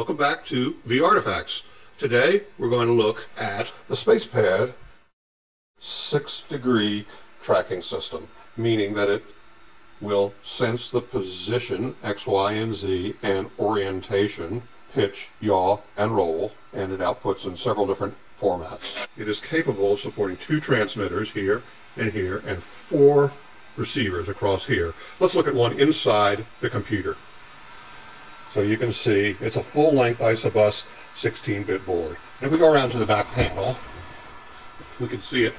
Welcome back to VRtifacts. Today we're going to look at the SpacePad 6 degree tracking system, meaning that it will sense the position X, Y, and Z and orientation, pitch, yaw, and roll, and it outputs in several different formats. It is capable of supporting two transmitters here and here and four receivers across here. Let's look at one inside the computer. So you can see it's a full-length ISA bus 16-bit board. And if we go around to the back panel, we can see it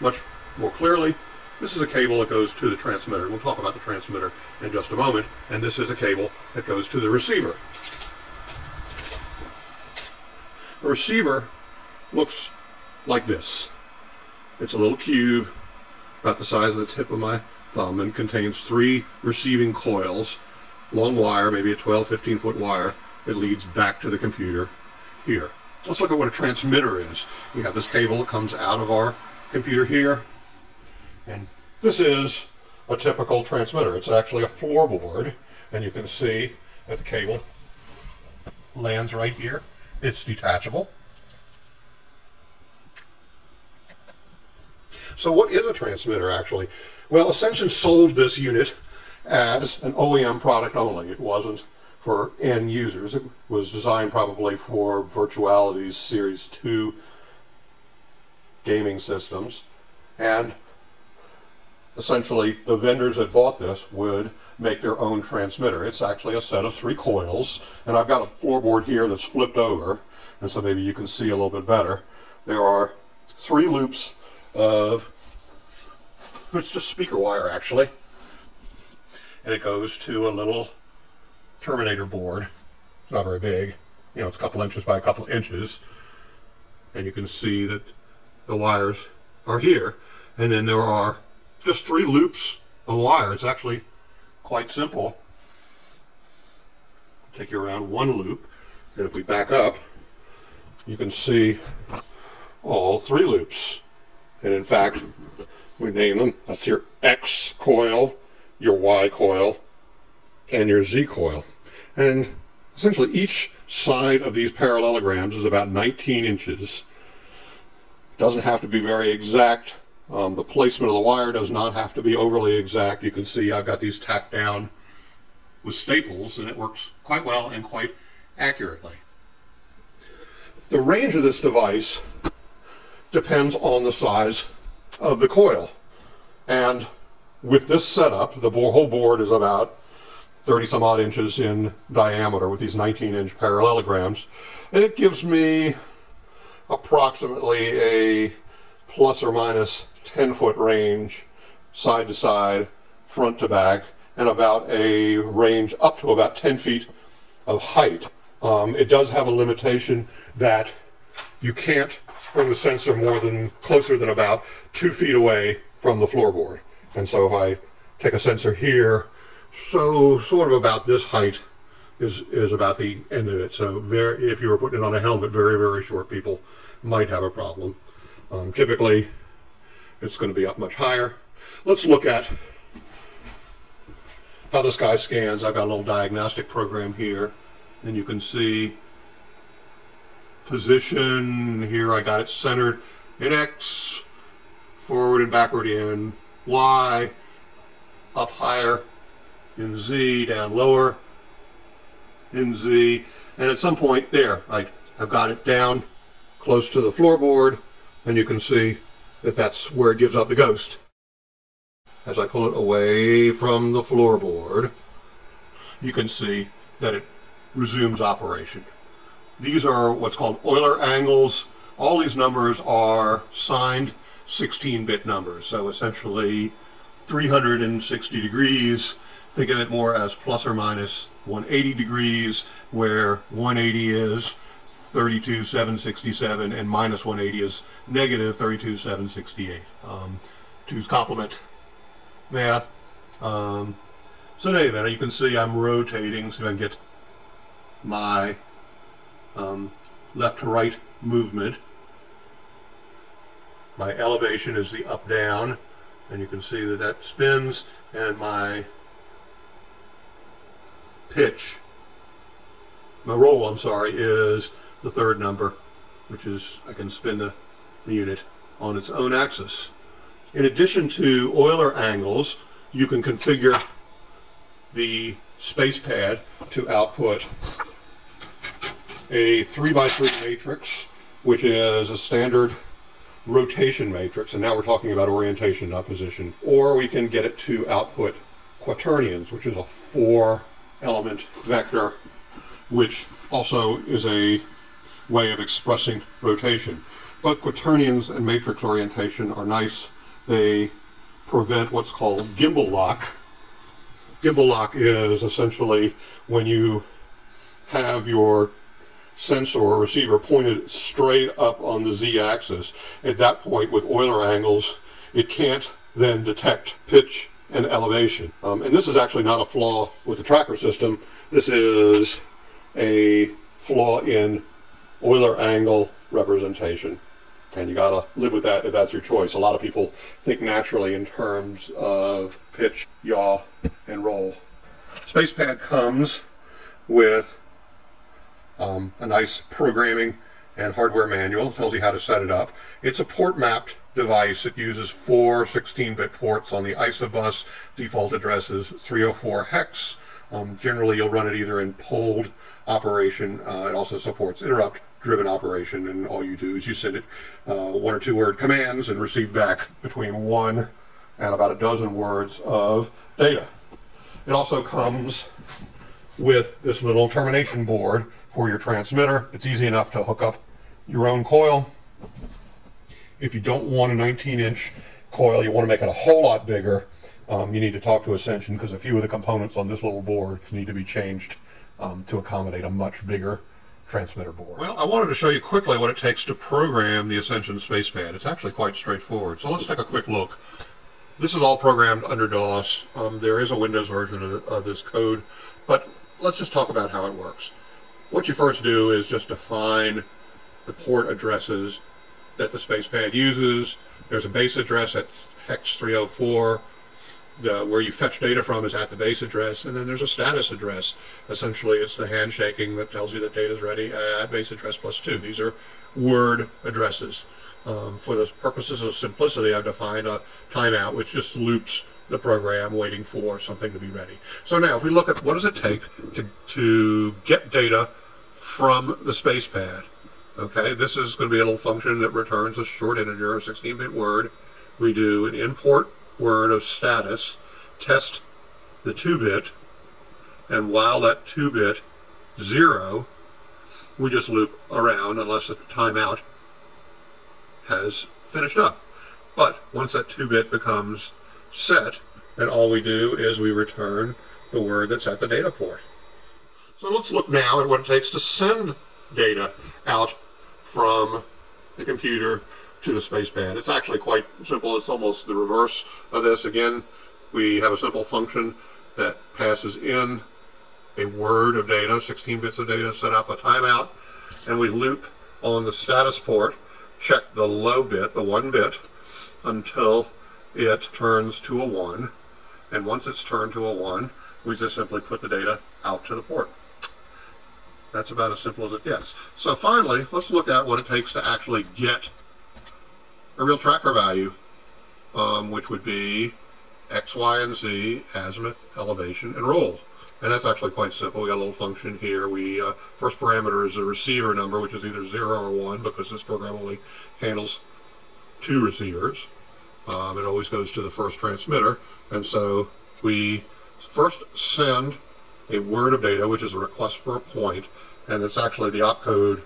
much more clearly. This is a cable that goes to the transmitter. We'll talk about the transmitter in just a moment. And this is a cable that goes to the receiver. The receiver looks like this. It's a little cube about the size of the tip of my thumb and contains three receiving coils, long wire, maybe a 12, 15 foot wire that leads back to the computer here. Let's look at what a transmitter is. We have this cable that comes out of our computer here, and this is a typical transmitter. It's actually a floorboard, and you can see that the cable lands right here. It's detachable. So what is a transmitter actually? Well, Ascension sold this unit as an OEM product only. It wasn't for end users. It was designed probably for Virtuality's Series 2 gaming systems. And essentially, the vendors that bought this would make their own transmitter. It's actually a set of three coils. And I've got a floorboard here that's flipped over. And so maybe you can see a little bit better. There are three loops of, it's just speaker wire actually. And it goes to a little terminator board. It's not very big. You know, it's a couple inches by a couple inches. And you can see that the wires are here. And then there are just three loops of wire. It's actually quite simple. Take you around one loop. And if we back up, you can see all three loops. And in fact, we name them. That's your X coil, your Y coil, and your Z coil. And essentially each side of these parallelograms is about 19 inches. Doesn't have to be very exact. Um, the placement of the wire does not have to be overly exact. You can see I've got these tacked down with staples and it works quite well and quite accurately. The range of this device depends on the size of the coil. And with this setup, the whole board is about 30 some odd inches in diameter with these 19 inch parallelograms. And it gives me approximately a plus or minus 10 foot range side to side, front to back, and about a range up to about 10 feet of height. Um, it does have a limitation that you can't bring the sensor more than closer than about two feet away from the floorboard. And so if I take a sensor here, so sort of about this height is, is about the end of it. So very, if you were putting it on a helmet, very, very short people might have a problem. Um, typically, it's going to be up much higher. Let's look at how this guy scans. I've got a little diagnostic program here, and you can see position. Here I got it centered in X, forward and backward in Y, up higher in Z, down lower in Z, and at some point there, I, I've got it down close to the floorboard, and you can see that that's where it gives out the ghost. As I pull it away from the floorboard, you can see that it resumes operation. These are what's called Euler angles. All these numbers are signed 16-bit numbers, so essentially 360 degrees. Think of it more as plus or minus 180 degrees, where 180 is 32,767 and minus 180 is negative 32,768. Um, to complement math. Um, so anyway, you can see I'm rotating so I can get my um, left to right movement. My elevation is the up down and you can see that that spins and my pitch my roll, I'm sorry, is the third number, which is I can spin the, the unit on its own axis. In addition to Euler angles, you can configure the SpacePad to output a 3 by 3 matrix, which is a standard rotation matrix, and now we're talking about orientation, not position. Or we can get it to output quaternions, which is a four element vector, which also is a way of expressing rotation. Both quaternions and matrix orientation are nice. They prevent what's called gimbal lock. Gimbal lock is essentially when you have your sensor or receiver pointed straight up on the z-axis. At that point, with Euler angles, it can't then detect pitch and elevation. Um, and this is actually not a flaw with the tracker system. This is a flaw in Euler angle representation. And you gotta live with that if that's your choice. A lot of people think naturally in terms of pitch, yaw, and roll. SpacePad comes with um, a nice programming and hardware manual. tells you how to set it up. It's a port mapped device. It uses four 16-bit ports on the ISA bus. Default address is 304 hex. Um, generally, you'll run it either in polled operation. Uh, it also supports interrupt driven operation, and all you do is you send it uh, one or two word commands and receive back between one and about a dozen words of data. It also comes with this little termination board for your transmitter. It's easy enough to hook up your own coil. If you don't want a 19 inch coil, you want to make it a whole lot bigger, um, you need to talk to Ascension because a few of the components on this little board need to be changed um, to accommodate a much bigger transmitter board. Well, I wanted to show you quickly what it takes to program the Ascension SpacePad. It's actually quite straightforward. So let's take a quick look. This is all programmed under DOS. Um, there is a Windows version of, the, of this code, but let's just talk about how it works. What you first do is just define the port addresses that the SpacePad uses. There's a base address at hex 304. The, where you fetch data from is at the base address, and then there's a status address. Essentially, it's the handshaking that tells you that data is ready at base address plus two. These are word addresses. Um, for the purposes of simplicity, I've defined a timeout, which just loops the program waiting for something to be ready. So now, if we look at what does it take to, to get data from the SpacePad, okay, this is going to be a little function that returns a short integer, a 16-bit word. We do an import word of status, test the 2-bit, and while that 2-bit 0, we just loop around unless the timeout has finished up. But once that 2-bit becomes set, then all we do is we return the word that's at the data port. So let's look now at what it takes to send data out from the computer to the SpacePad. It's actually quite simple. It's almost the reverse of this. Again, we have a simple function that passes in a word of data, 16 bits of data, set up a timeout, and we loop on the status port, check the low bit, the one bit, until it turns to a 1. And once it's turned to a 1, we just simply put the data out to the port. That's about as simple as it gets. So finally, let's look at what it takes to actually get a real tracker value, um, which would be X, Y, and Z, azimuth, elevation, and roll. And that's actually quite simple. We got a little function here. We uh, First parameter is a receiver number, which is either 0 or 1, because this program only handles two receivers. Um, it always goes to the first transmitter. And so we first send a word of data, which is a request for a point, and it's actually the opcode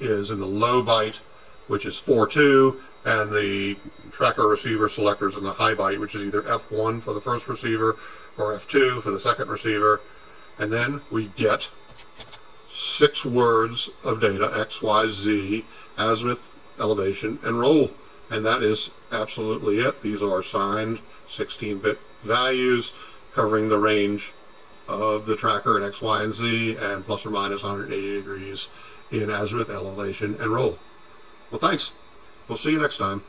is in the low byte, which is 4.2, and the tracker receiver selector is in the high byte, which is either F1 for the first receiver or F2 for the second receiver. And then we get six words of data, X, Y, Z, azimuth, elevation, and roll. And that is absolutely it. These are signed 16-bit values covering the range of the tracker in X, Y, and Z, and plus or minus 180 degrees in azimuth, elevation, and roll. Well, thanks. We'll see you next time.